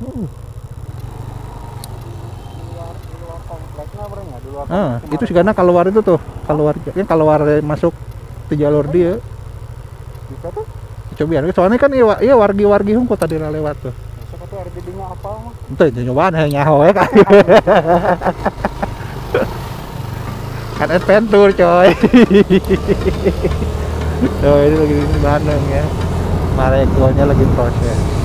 Uh, ah, itu sih karena keluar itu tuh, keluar yang keluar masuk ke jalur dia. Bisa tuh. Coba ya, soalnya kan iya, iya wargi-wargi hungku tadi lewat tuh. Apa mah? Itu itu nyobaan hanya nyaho ya kan. kan adventure coy. Tuh ini lagi di Bandung ya. Marekonya lagi proses.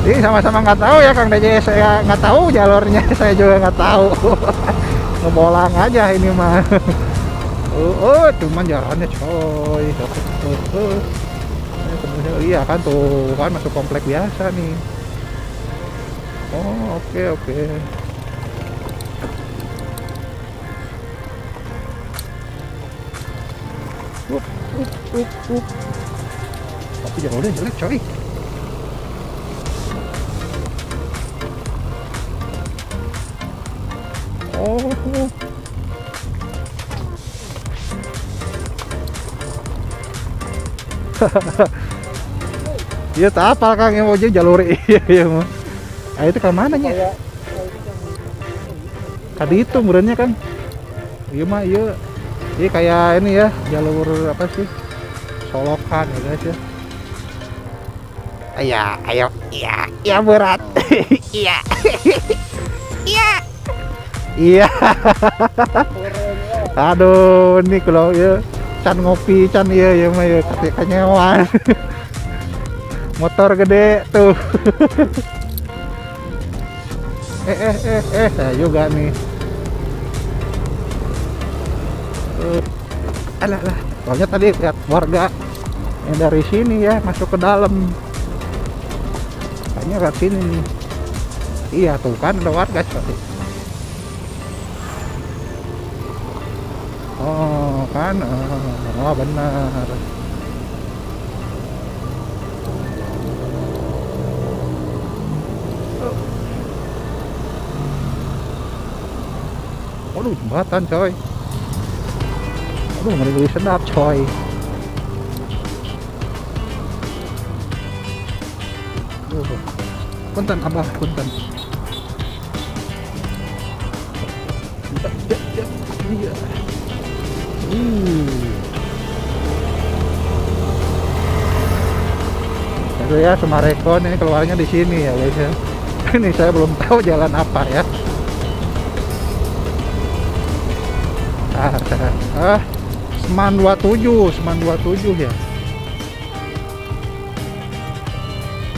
Ini sama-sama nggak tahu ya Kang DJ saya nggak tahu jalurnya saya juga nggak tahu. Ngebolang aja ini mah. Oh, oh cuman jalannya coy. Oh, oh. Iya kan tuh kan masuk komplek biasa nih. Oh oke oke. Up, up, up, up. Tapi jalurnya jelek coy. Oh. Iya tak apa Kang yang mau jalur iya iya mau. Ah itu ke mananya? Kayak Tadi itu murahnya kan. Iya mah iya. Ini kayak ini ya jalur apa sih? Solokan ya guys ya. Iya, ayo, iya, iya berat, iya, iya, iya. Aduh, ini kalau ya can ngopi, can iya ya mah ya ketika nyewan. Motor gede tuh. eh eh eh eh saya juga nih. Eh, alah lah, soalnya tadi lihat warga yang dari sini ya masuk ke dalam. Kayaknya lewat sini nih. Iya tuh kan ada warga coy. Oh kan, oh, oh benar. Waduh jembatan coy. Aduh ngeri sedap coy. Aduh. Punten abah punten. Itu ya Sumarekon ini keluarnya di sini ya guys ya. Ini saya belum tahu jalan apa ya. Ah, ah, Seman 27, Seman 27 ya.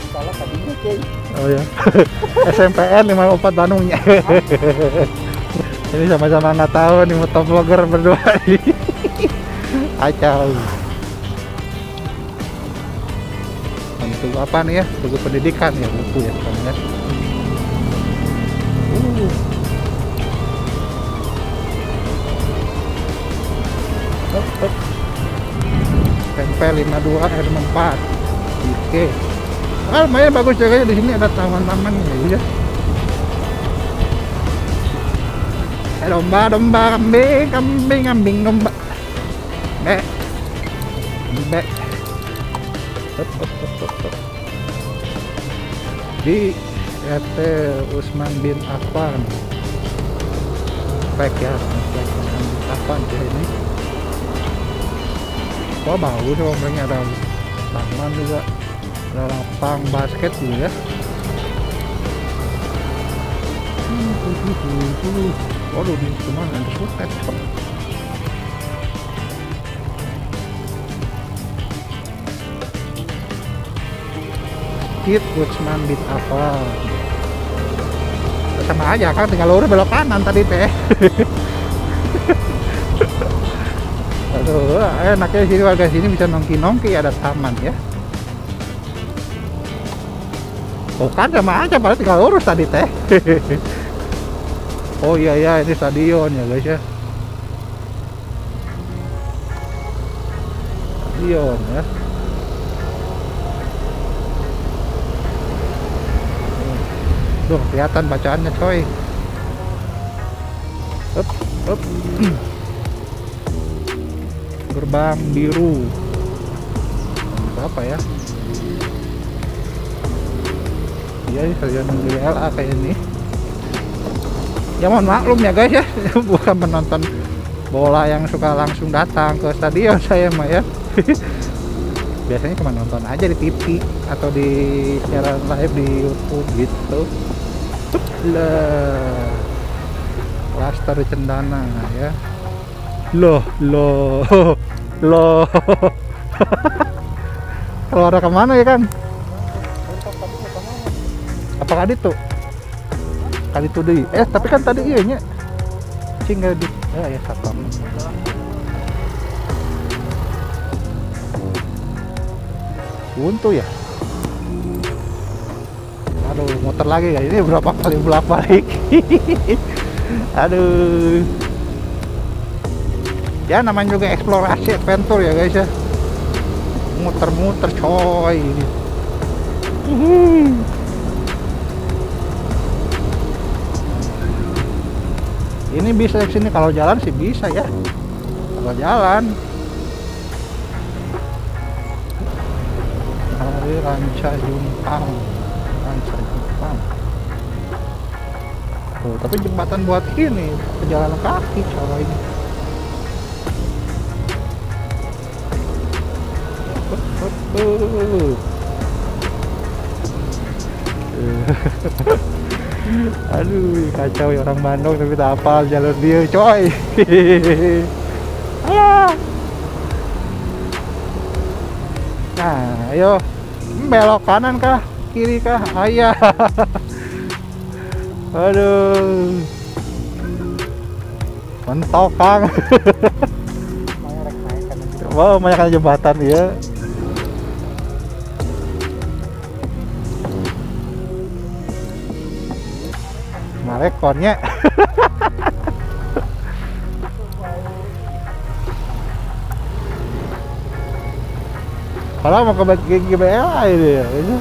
salah tadinya cuy. Oh ya. SMPN 54 Bandungnya. Ini sama-sama nggak tahu nih motovlogger berdua nih. Acau. Untuk apa nih ya? Buku pendidikan ya buku ya kan ya. Uh. SMP 52 R4. Oke. Ah, lumayan bagus jaganya di sini ada taman-taman ya. Eh, domba, domba, kambing, kambing, kambing, domba. Be. Be. Hop, hop, hop, hop, hop. Di RT Usman bin Affan. Spek ya, spek Usman bin Affan ya ini. Wah bagus kompleknya ada taman juga ada lapang basket juga ya waduh di cuman ada suket Kit Woodsman Bit apa sama aja kan tinggal lurus belok kanan tadi teh aduh enaknya sini warga sini bisa nongki-nongki ada taman ya Oh kan sama aja paling tinggal lurus tadi teh. oh iya ya ini stadion ya guys ya. Stadion ya. Tuh kelihatan bacaannya coy. Up, up. Gerbang biru. Apa ya? iya stadion GBLA kayak ini ya mohon maklum ya guys ya bukan penonton bola yang suka langsung datang ke stadion saya mah ya biasanya cuma nonton aja di TV atau di siaran live di YouTube gitu. Lah Laster Cendana ya. Loh loh loh. Keluar ke mana ya kan ke sana. apakah itu kali itu deh eh tapi kan tadi iya nya. Cing nggak di ya ya satpam buntu ya. Aduh muter lagi ya ini berapa kali bolak balik aduh. Ya namanya juga eksplorasi adventure ya guys ya. Muter-muter coy. Hihi. ini bisa ke sini. Kalau jalan sih bisa ya. Kalau jalan hari ranca jumpang ranca jumpang Tuh, tapi jembatan buat ini pejalan kaki cara ini Aduh, kacau ya orang Bandung tapi tak hafal jalur dia, coy. Nah, ayo. Belok kanan kah? Kiri kah? Ayah. Aduh. Mentok, Kang. Kan. Wow, banyak jembatan ya. Marekonnya. Kalau mau ke G- GBLA ini ya, itu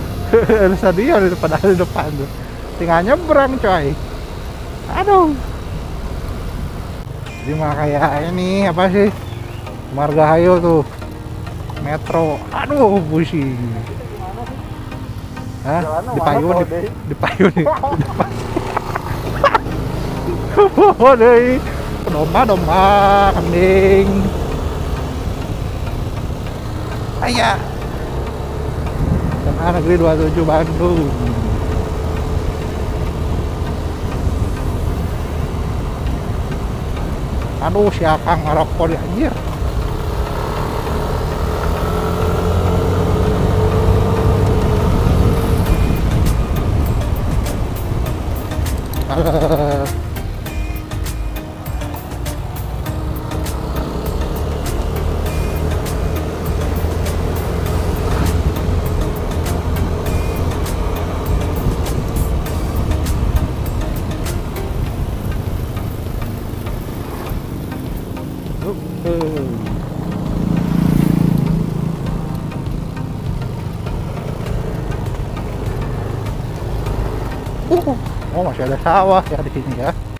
ada stadion di depan di depan tuh. Tinggal nyebrang coy. Aduh. Jadi mah kayak ini apa sih? Margahayu tuh. Metro. Aduh, pusing. Hah? Di payun, di, di payun nih. Oh, deh. Domba, domba, kambing. Ayah. SMA Negeri 27 Bandung. Aduh, si Akang ngerokok di anjir. oh masih ada sawah ya di sini ya.